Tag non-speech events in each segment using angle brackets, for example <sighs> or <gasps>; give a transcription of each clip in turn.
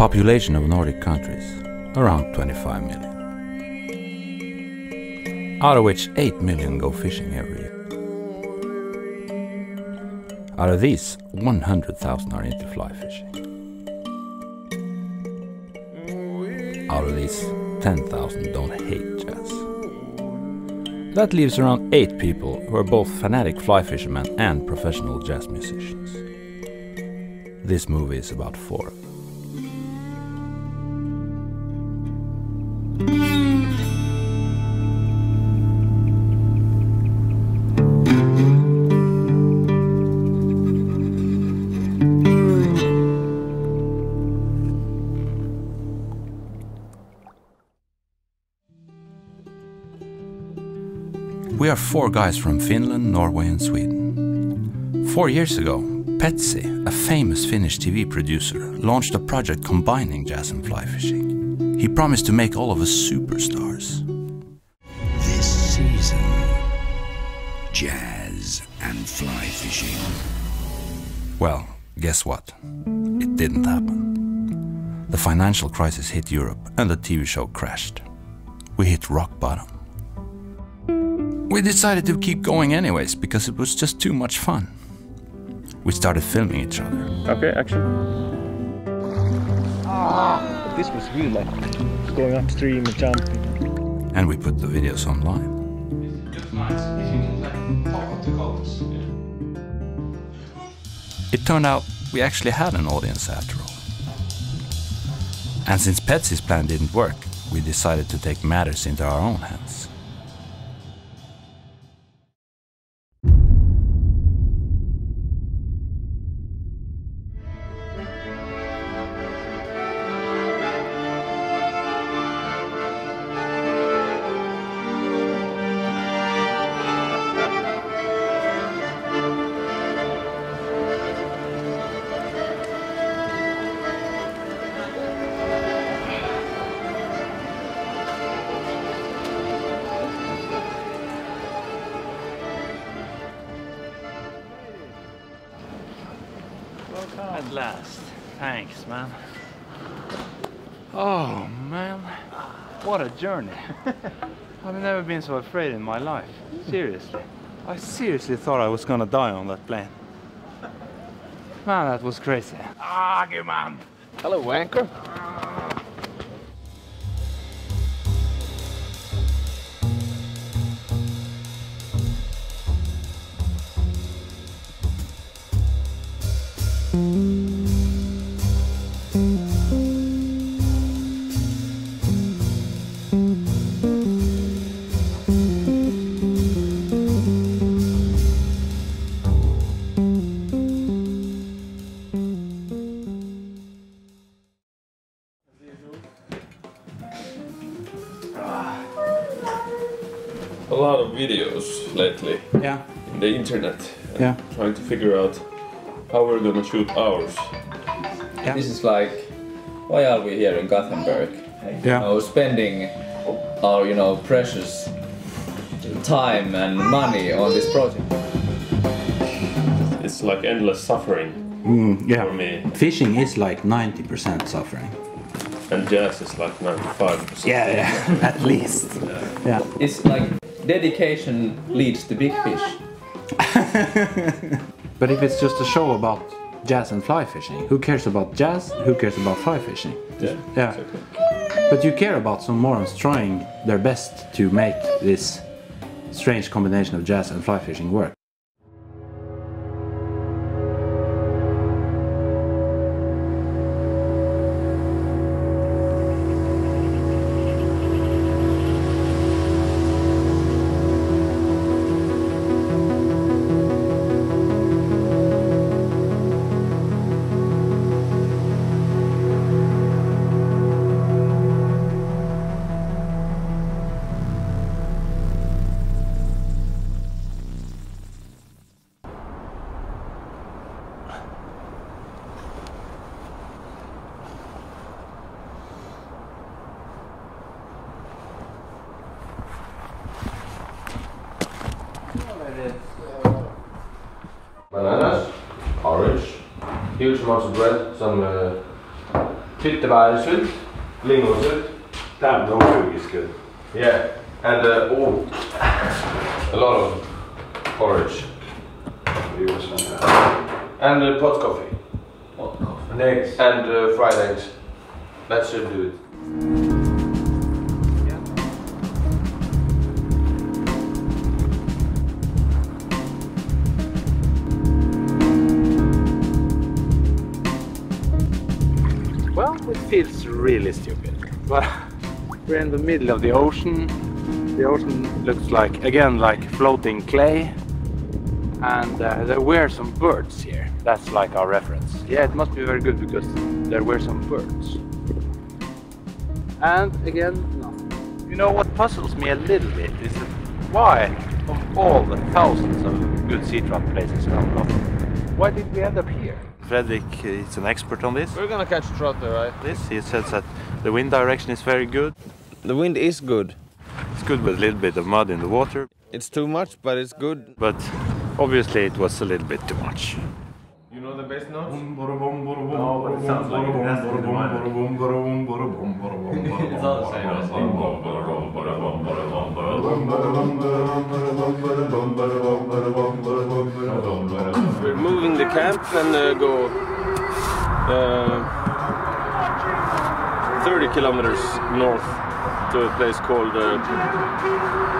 Population of Nordic countries around 25 million. Out of which 8 million go fishing every year. Out of these, 100,000 are into fly fishing. Out of these, 10,000 don't hate jazz. That leaves around 8 people who are both fanatic fly fishermen and professional jazz musicians. This movie is about 4 We are four guys from Finland, Norway, and Sweden. Four years ago, Petsi, a famous Finnish TV producer, launched a project combining jazz and fly fishing. He promised to make all of us superstars. This season, jazz and fly fishing. Well, guess what? It didn't happen. The financial crisis hit Europe and the TV show crashed. We hit rock bottom. We decided to keep going anyways because it was just too much fun. We started filming each other. Okay, action. Ah, this was real, like going upstream and jumping. and we put the videos online. It turned out we actually had an audience after all. And since Petsy's plan didn't work, we decided to take matters into our own hands. At last. Thanks, man. Oh, man. What a journey. <laughs> I've never been so afraid in my life. Seriously. I seriously thought I was gonna die on that plane. Man, that was crazy. Argument! Hello, wanker. A lot of videos lately Yeah. in the internet Yeah. trying to figure out how we're gonna shoot ours. Yeah. This is like, why are we here in Gothenburg? You Yeah. know, spending our, you know, precious time and money on this project. It's like endless suffering Mm, for me, Fishing is like 90% suffering. and jazz is like 95%. Yeah, yeah, <laughs> at least. Yeah. It's like dedication leads to big fish. <laughs> But if it's just a show about jazz and fly fishing, who cares about jazz? Who cares about fly fishing? Yeah, Yeah. exactly. But you care about some morons trying their best to make this strange combination of jazz and fly fishing work. Bananas, orange, huge amounts of bread, some uh, tyttebärsylt, lingonsylt. Damn, the whole is good. Yeah, and uh, oh, a lot of porridge. And uh, pot coffee. And eggs. And uh, fried eggs. That should do it. Well, it feels really stupid. But we're in the middle of the ocean. The ocean looks like, again, like floating clay. And uh, there were some birds here. That's like our reference. Yeah, it must be very good because there were some birds. And again, nothing. You know what puzzles me a little bit is why, of all the thousands of good sea trout places around Gotland, why did we end up here? Fredrik is an expert on this. We're gonna catch trout there, right? This he says that the wind direction is very good. The wind is good. It's good with a little bit of mud in the water, It's too much, but it's good. but obviously it was a little bit too much. You know the bass notes? No, but it sounds like it has to be the minor. It's all the same as We're moving the camp and uh, go uh, 30 kilometers north to a place called uh,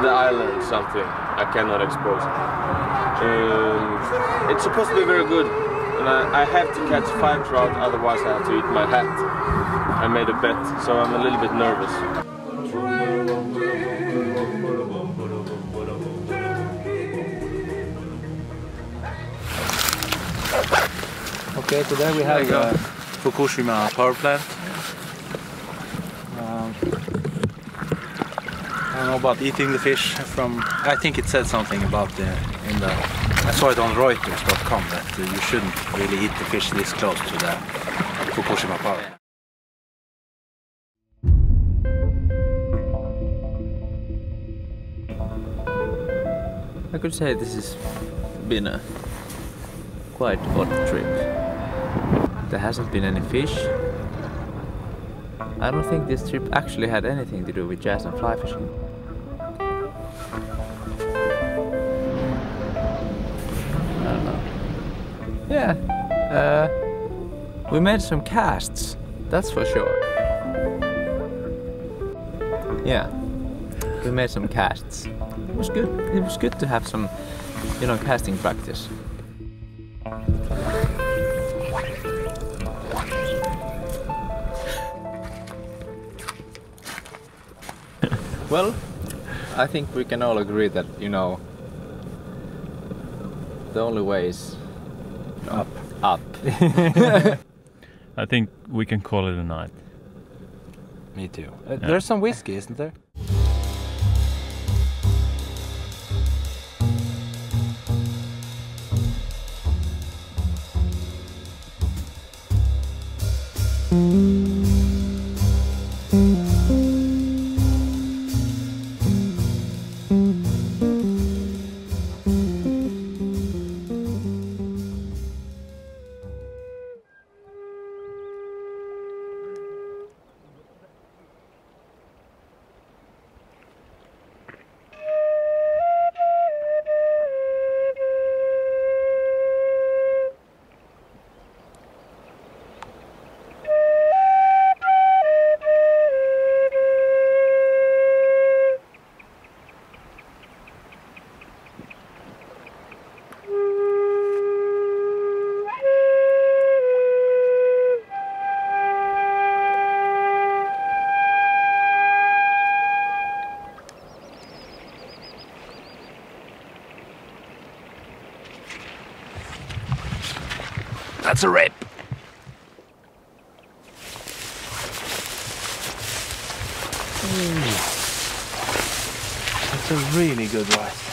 the island something I cannot expose. Um, it's supposed to be very good and I, I have to catch five trout otherwise I have to eat my hat. I made a bet so I'm a little bit nervous. Okay, today we have go. uh, Fukushima power plant. Um, I don't know about eating the fish from. I think it said something about the in the. I saw it on Reuters.com that uh, you shouldn't really eat the fish this close to the Fukushima power. I could say this has been a quite odd trip. There hasn't been any fish. I don't think this trip actually had anything to do with jazz and fly fishing. Yeah, uh, we made some casts, that's for sure. Yeah, we made some casts. It was good. It was good to have some, you know, casting practice. <laughs> well, I think we can all agree that you know the only way is. <laughs> I think we can call it a night. Me too. Uh, There's some whiskey, isn't there? That's a rip. That's a really good rice.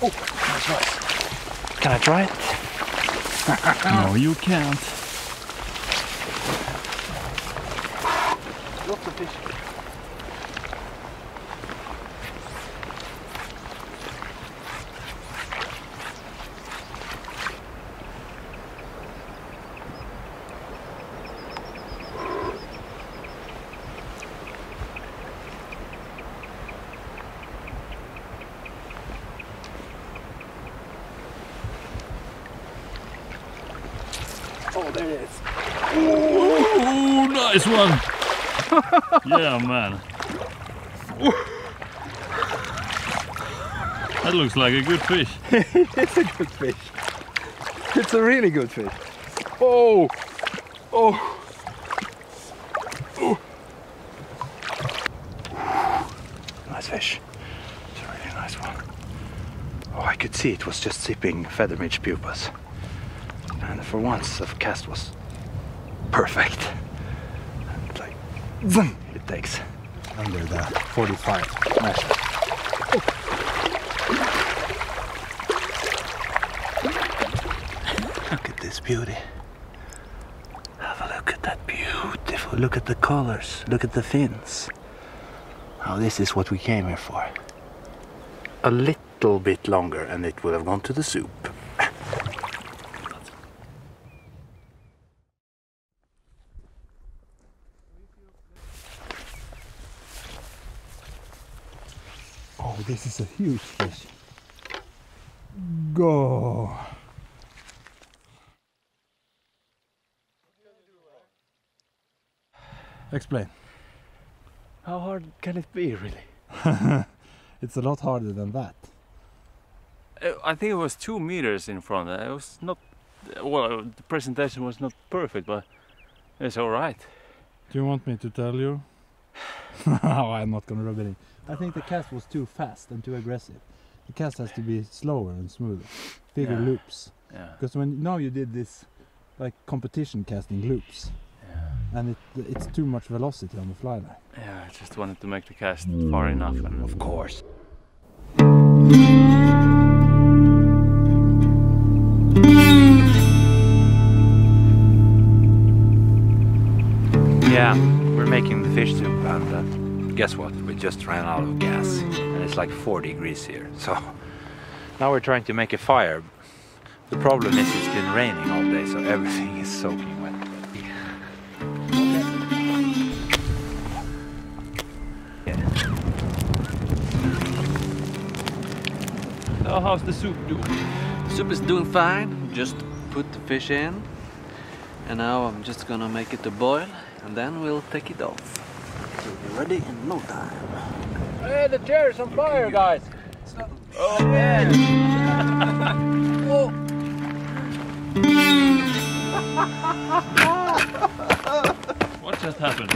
Oh, nice rice. Can I try it? <laughs> No, you can't. Lots of fish. Oh, there it is. Oh, nice one! Yeah, man. That looks like a good fish. <laughs> it's a good fish. It's a really good fish. Oh, oh. Nice fish. It's a really nice one. Oh, I could see it was just sipping feather midge pupas. And for once, the cast was perfect. It takes. Under the 45 measure. Oh. Look at this beauty. Have a look at that beautiful. Look at the colors. Look at the fins. Now this is what we came here for. A little bit longer and it would have gone to the soup. This is a huge fish. Go. Explain. How hard can it be, really? <laughs> it's a lot harder than that. Uh, I think it was two meters in front. Uh, it was not. Uh, well, uh, the presentation was not perfect, but it's all right. Do you want me to tell you? <laughs> oh, I'm not gonna rub it in. I think the cast was too fast and too aggressive. The cast has to be slower and smoother. Bigger Yeah. loops. Yeah. Because when now you did this like competition casting loops Yeah. and it, it's too much velocity on the fly line. Yeah, I just wanted to make the cast far enough. And Of course. Yeah, we're making the fish soup and guess what? We just ran out of gas and it's like 4 degrees here. <laughs> So now we're trying to make a fire. The problem is it's been raining all day so everything <laughs> is soaking wet. So how's the soup doing? Soup is doing fine. Just put the fish in. And now I'm just gonna make it to boil and then we'll take it off. We'll be ready in no time. Hey, the chair is on fire, guys! Oh, <laughs> oh. What just happened?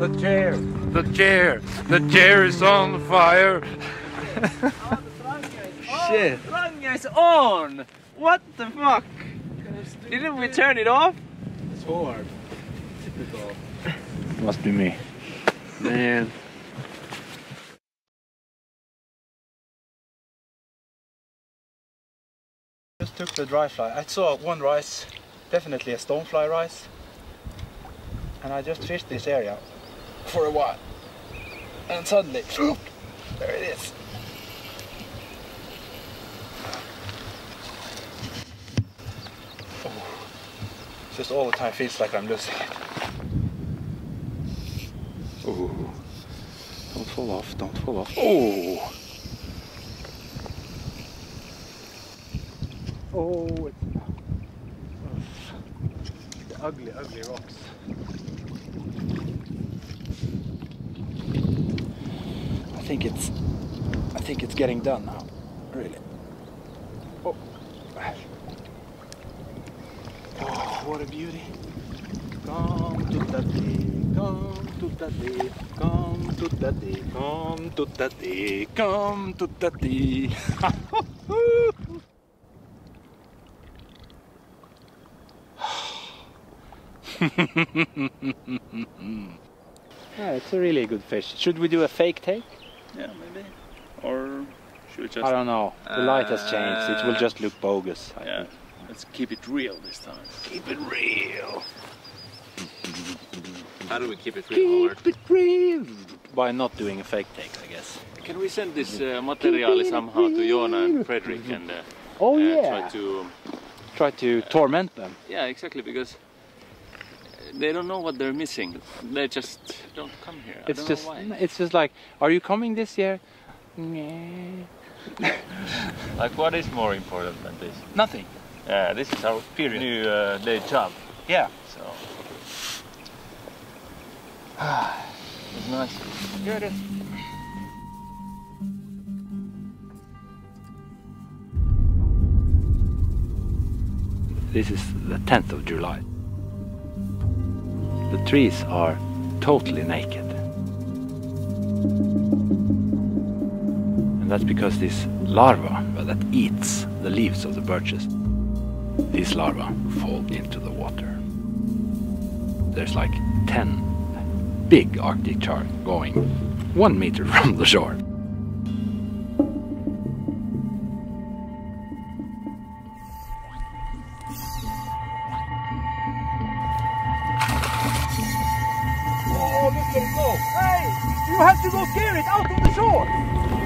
The chair! The chair, the chair is on fire. <laughs> oh, Shit! Ranga is on! What the fuck? Didn't we turn it off? It's hard. Typical. Must be me. Man. Just took the dry fly. I saw one rice, definitely a stonefly rice. And I just fished this area for a while. And suddenly, <gasps> there it is. Oh, just all the time feels like I'm losing it. Oh, don't fall off, don't fall off. Oh! Oh, it's the ugly, ugly rocks. I think it's, I think it's getting done now, really. Oh, oh what a beauty! Come to daddy, come to daddy, come to daddy, come to daddy, come. <laughs> Yeah, it's a really good fish. Should we do a fake take? Yeah, maybe. Or should we just? I don't know. The light has changed. It will uh, just look bogus. I Yeah. think. Let's keep it real this time. Keep it real. How do we keep it real? Keep it real. By not doing a fake take, I guess. Can we send this uh, material somehow to Jona and Fredrik and uh, Oh uh, yeah. try to? Try to torment them. Yeah, exactly because they don't know what they're missing. They just don't come here. I It's don't just, know why. it's just like, are you coming this year? Nah. <laughs> Like, what is more important than this? Nothing. Yeah, this is our period. new uh, day job. Yeah. So it's <sighs> nice. Here it is. This is the 10th of July. The trees are totally naked. And that's because this larva that eats the leaves of the birches, these larvae fall into the water. There's like 10 big Arctic char going one meter from the shore. Oh! Hey! You have to go scare it out on the shore!